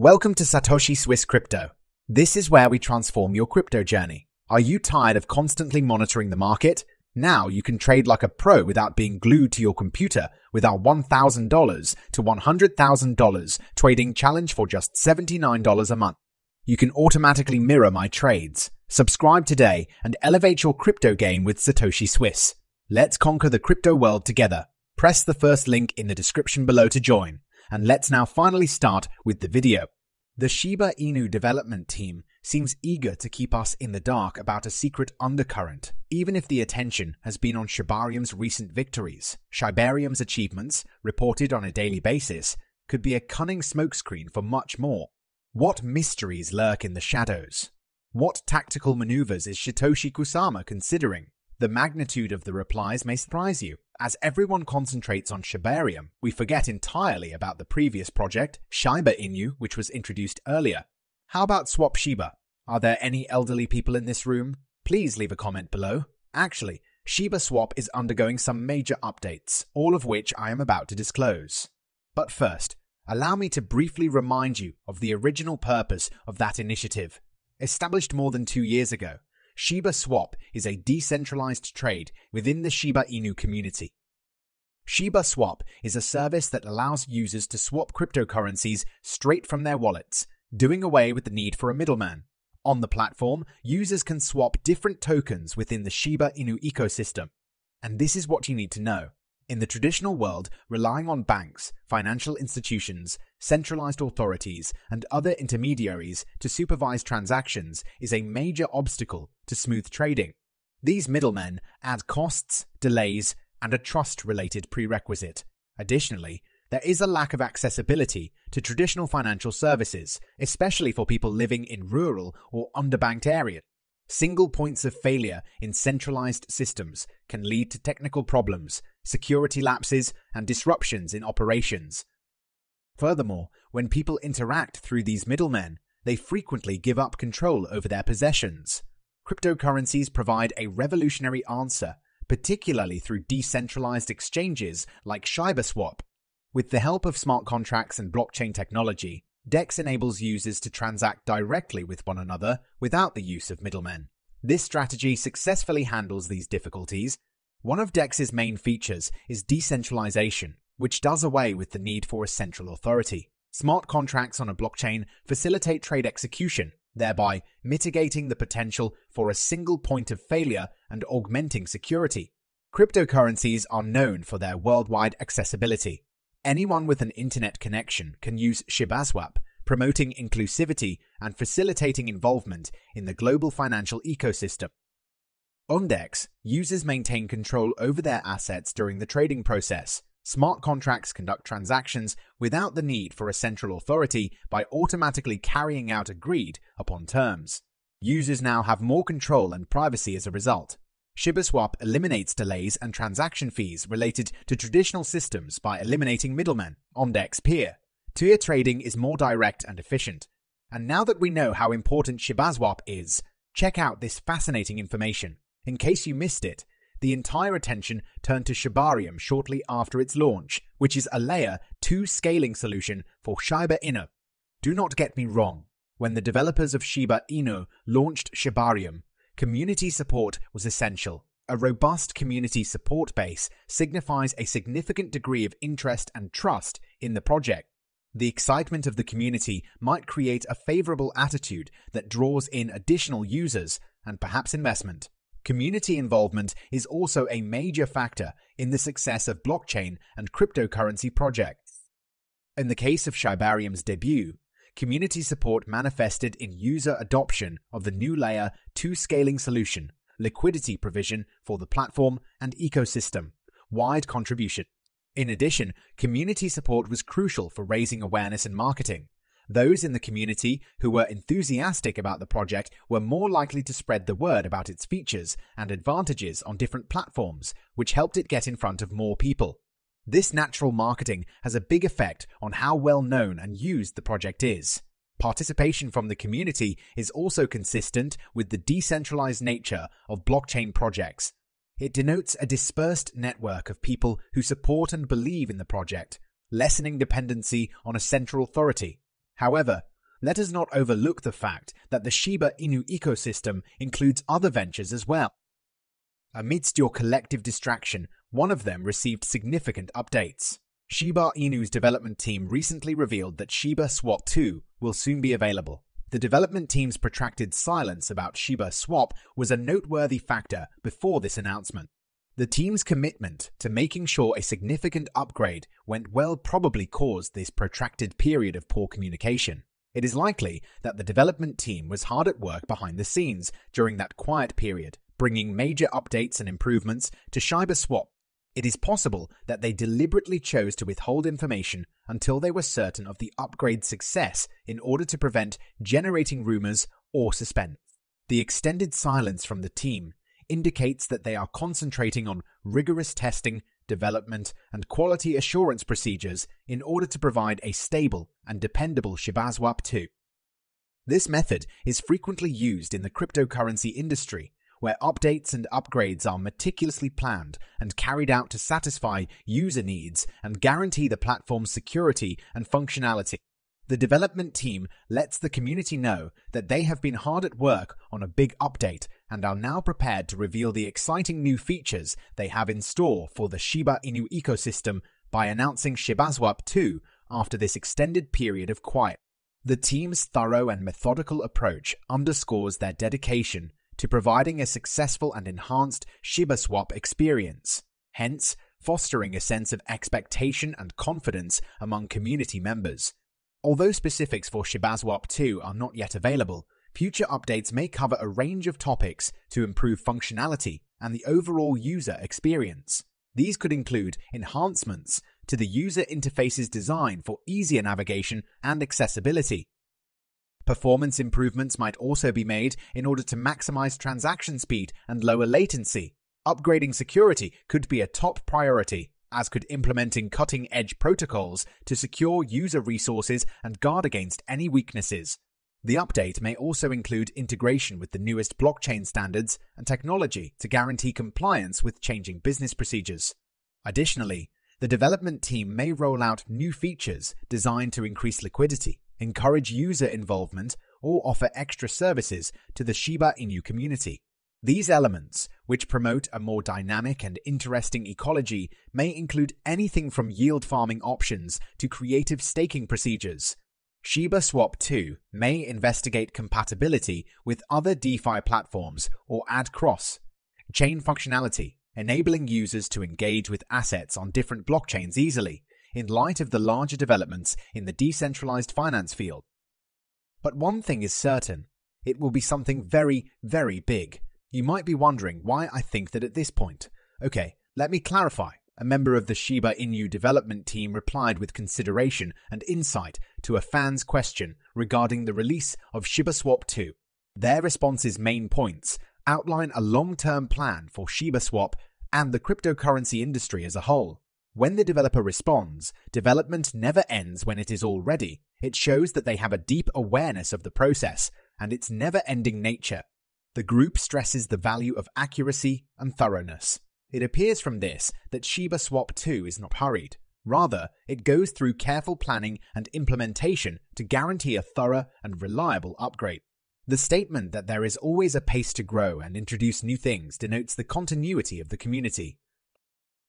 Welcome to Satoshi Swiss Crypto. This is where we transform your crypto journey. Are you tired of constantly monitoring the market? Now you can trade like a pro without being glued to your computer with our $1,000 to $100,000 trading challenge for just $79 a month. You can automatically mirror my trades. Subscribe today and elevate your crypto game with Satoshi Swiss. Let's conquer the crypto world together. Press the first link in the description below to join. And let's now finally start with the video. The Shiba Inu development team seems eager to keep us in the dark about a secret undercurrent, even if the attention has been on Shibarium's recent victories. Shibarium's achievements, reported on a daily basis, could be a cunning smokescreen for much more. What mysteries lurk in the shadows? What tactical maneuvers is Shytoshi Kusama considering? The magnitude of the replies may surprise you. As everyone concentrates on Shibarium, we forget entirely about the previous project, Shiba Inu, which was introduced earlier. How about Swap Shiba? Are there any elderly people in this room? Please leave a comment below. Actually, Shiba Swap is undergoing some major updates, all of which I am about to disclose. But first, allow me to briefly remind you of the original purpose of that initiative. Established more than two years ago, Shiba Swap is a decentralized trade within the Shiba Inu community. Shiba Swap is a service that allows users to swap cryptocurrencies straight from their wallets, doing away with the need for a middleman. On the platform, users can swap different tokens within the Shiba Inu ecosystem. And this is what you need to know. In the traditional world, relying on banks, financial institutions, centralized authorities, and other intermediaries to supervise transactions is a major obstacle to smooth trading. These middlemen add costs, delays, and a trust related prerequisite. Additionally, there is a lack of accessibility to traditional financial services, especially for people living in rural or underbanked areas. Single points of failure in centralized systems can lead to technical problems, security lapses, and disruptions in operations. Furthermore, when people interact through these middlemen, they frequently give up control over their possessions. Cryptocurrencies provide a revolutionary answer, particularly through decentralized exchanges like ShibaSwap. With the help of smart contracts and blockchain technology, DEX enables users to transact directly with one another without the use of middlemen. This strategy successfully handles these difficulties. One of DEX's main features is decentralization, which does away with the need for a central authority. Smart contracts on a blockchain facilitate trade execution, thereby mitigating the potential for a single point of failure and augmenting security. Cryptocurrencies are known for their worldwide accessibility. Anyone with an internet connection can use ShibaSwap, promoting inclusivity and facilitating involvement in the global financial ecosystem. On DEX, users maintain control over their assets during the trading process. Smart contracts conduct transactions without the need for a central authority by automatically carrying out agreed upon terms. Users now have more control and privacy as a result. ShibaSwap eliminates delays and transaction fees related to traditional systems by eliminating middlemen, OnDex peer. Tier trading is more direct and efficient. And now that we know how important ShibaSwap is, check out this fascinating information. In case you missed it, the entire attention turned to Shibarium shortly after its launch, which is a layer 2 scaling solution for Shiba Inu. Do not get me wrong. When the developers of Shiba Inu launched Shibarium, community support was essential. A robust community support base signifies a significant degree of interest and trust in the project. The excitement of the community might create a favorable attitude that draws in additional users and perhaps investment. Community involvement is also a major factor in the success of blockchain and cryptocurrency projects. In the case of Shibarium's debut, community support manifested in user adoption of the new layer 2 scaling solution, liquidity provision for the platform and ecosystem, wide contribution. In addition, community support was crucial for raising awareness and marketing. Those in the community who were enthusiastic about the project were more likely to spread the word about its features and advantages on different platforms, which helped it get in front of more people. This natural marketing has a big effect on how well known and used the project is. Participation from the community is also consistent with the decentralized nature of blockchain projects. It denotes a dispersed network of people who support and believe in the project, lessening dependency on a central authority. However, let us not overlook the fact that the Shiba Inu ecosystem includes other ventures as well. Amidst your collective distraction, one of them received significant updates. Shiba Inu's development team recently revealed that Shiba Swap 2 will soon be available. The development team's protracted silence about Shiba Swap was a noteworthy factor before this announcement. The team's commitment to making sure a significant upgrade went well probably caused this protracted period of poor communication. It is likely that the development team was hard at work behind the scenes during that quiet period, bringing major updates and improvements to Shiba Swap. It is possible that they deliberately chose to withhold information until they were certain of the upgrade's success in order to prevent generating rumors or suspense. The extended silence from the team indicates that they are concentrating on rigorous testing, development, and quality assurance procedures in order to provide a stable and dependable ShibaSwap 2. This method is frequently used in the cryptocurrency industry where updates and upgrades are meticulously planned and carried out to satisfy user needs and guarantee the platform's security and functionality. The development team lets the community know that they have been hard at work on a big update and are now prepared to reveal the exciting new features they have in store for the Shiba Inu ecosystem by announcing ShibaSwap 2 after this extended period of quiet. The team's thorough and methodical approach underscores their dedication to providing a successful and enhanced ShibaSwap experience, hence fostering a sense of expectation and confidence among community members. Although specifics for ShibaSwap 2 are not yet available, future updates may cover a range of topics to improve functionality and the overall user experience. These could include enhancements to the user interface's design for easier navigation and accessibility, Performance improvements might also be made in order to maximize transaction speed and lower latency. Upgrading security could be a top priority, as could implementing cutting edge protocols to secure user resources and guard against any weaknesses. The update may also include integration with the newest blockchain standards and technology to guarantee compliance with changing business procedures. Additionally, the development team may roll out new features designed to increase liquidity, encourage user involvement, or offer extra services to the Shiba Inu community. These elements, which promote a more dynamic and interesting ecology, may include anything from yield farming options to creative staking procedures. Shiba Swap 2 may investigate compatibility with other DeFi platforms or add cross chain functionality, enabling users to engage with assets on different blockchains easily in light of the larger developments in the decentralized finance field. But one thing is certain it will be something very, very big. You might be wondering why I think that at this point. Okay, let me clarify. A member of the Shiba Inu development team replied with consideration and insight to a fan's question regarding the release of ShibaSwap 2. Their response's main points outline a long term plan for ShibaSwap and the cryptocurrency industry as a whole. When the developer responds, development never ends when it is all ready. It shows that they have a deep awareness of the process and its never ending nature. The group stresses the value of accuracy and thoroughness. It appears from this that Shiba Swap 2 is not hurried. Rather, it goes through careful planning and implementation to guarantee a thorough and reliable upgrade. The statement that there is always a pace to grow and introduce new things denotes the continuity of the community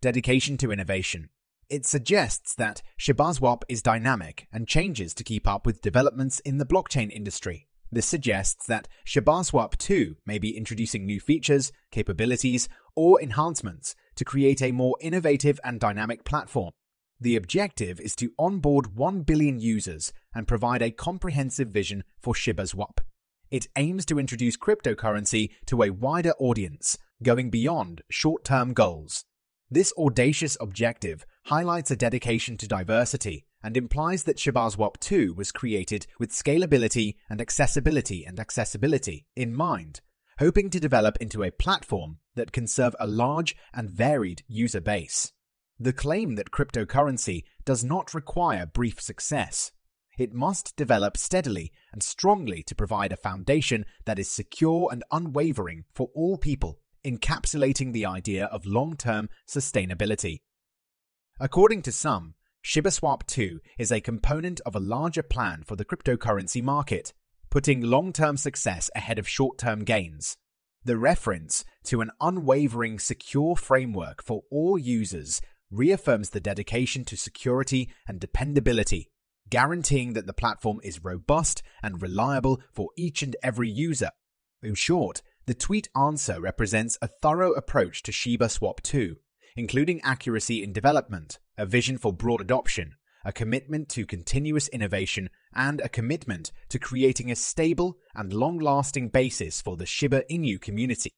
dedication to innovation. It suggests that ShibaSwap is dynamic and changes to keep up with developments in the blockchain industry. This suggests that ShibaSwap 2 may be introducing new features, capabilities, or enhancements to create a more innovative and dynamic platform. The objective is to onboard 1 billion users and provide a comprehensive vision for ShibaSwap. It aims to introduce cryptocurrency to a wider audience, going beyond short term goals. This audacious objective highlights a dedication to diversity and implies that ShibaSwap 2 was created with scalability and accessibility and accessibility in mind, hoping to develop into a platform that can serve a large and varied user base. The claim that cryptocurrency does not require brief success. It must develop steadily and strongly to provide a foundation that is secure and unwavering for all people encapsulating the idea of long term sustainability. According to some, ShibaSwap 2 is a component of a larger plan for the cryptocurrency market, putting long term success ahead of short term gains. The reference to an unwavering, secure framework for all users reaffirms the dedication to security and dependability, guaranteeing that the platform is robust and reliable for each and every user. In short, the tweet answer represents a thorough approach to Shiba Swap 2, including accuracy in development, a vision for broad adoption, a commitment to continuous innovation, and a commitment to creating a stable and long lasting basis for the Shiba Inu community.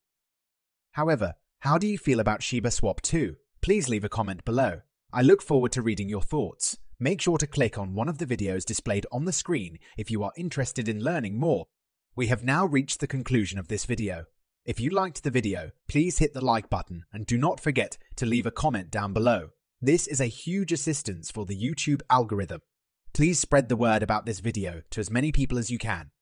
However, how do you feel about Shiba Swap 2? Please leave a comment below. I look forward to reading your thoughts. Make sure to click on one of the videos displayed on the screen if you are interested in learning more. We have now reached the conclusion of this video. If you liked the video, please hit the like button and do not forget to leave a comment down below. This is a huge assistance for the YouTube algorithm. Please spread the word about this video to as many people as you can.